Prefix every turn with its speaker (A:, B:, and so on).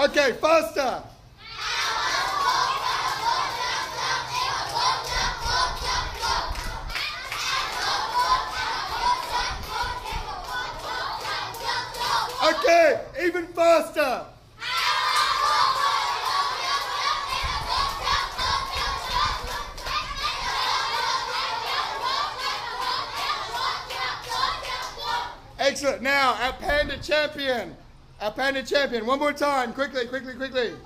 A: Okay, faster. Okay, even faster. Excellent. Now, our panda champion. Outpounder champion. One more time. Quickly, quickly, quickly. Wood,